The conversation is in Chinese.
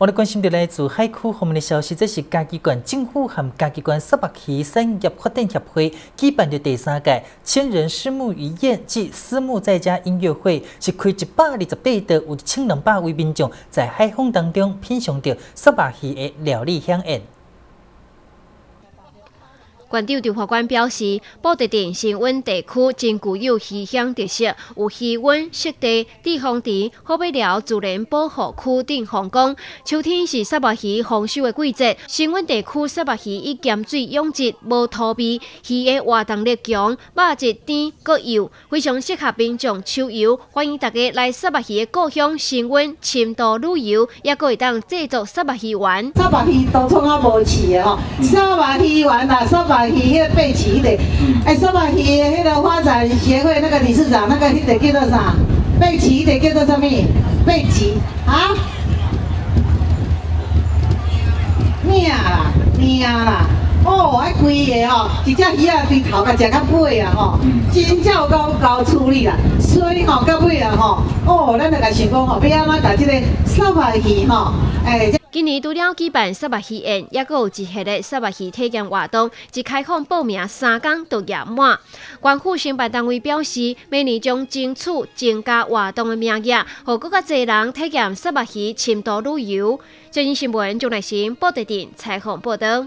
我哋关心到来自海区方面的消息，这是嘉义县政府和嘉义县十八区产业发展协会举办的第三届千人私募鱼宴暨私募在家音乐会，是开一百二十八桌，有千两百位民众在海风当中品尝到十八鱼的料理香宴。馆长张法官表示，布袋镇新温地区真具有鱼乡特色，有气温、湿地、地方池、好比寮自然保护区等风光。秋天是沙巴鱼丰收的季节，新温地区沙巴鱼以咸水养殖，无土味，鱼的活动力强，肉质甜搁幼，非常适合民众秋游。欢迎大家来沙巴鱼的故乡新温深度旅游，也可会当制作沙巴鱼丸。沙巴鱼都创啊无饲的吼，沙巴鱼丸啊，沙巴。鱼迄个背鳍迄个，哎，沙巴鱼迄个发展协会那个理事长，那个迄个叫做啥？背鳍迄个叫做啥物？背鳍啊？命啦，命啦！哦，迄规个吼，一只鱼啊，对头甲食到尾啊吼，真照高高处理啦。所以吼到尾啊吼，哦，咱就甲想讲吼，要安怎甲即个沙巴鱼吼，哎。今年除了举办沙巴戏宴，也有一系列沙巴戏体验活动，一开放报名三天都约满。官府承办单位表示，每年将争取增加活动的名额，让更加侪人体验沙巴戏深度旅游。最近新闻，钟乃新报道电采访报道。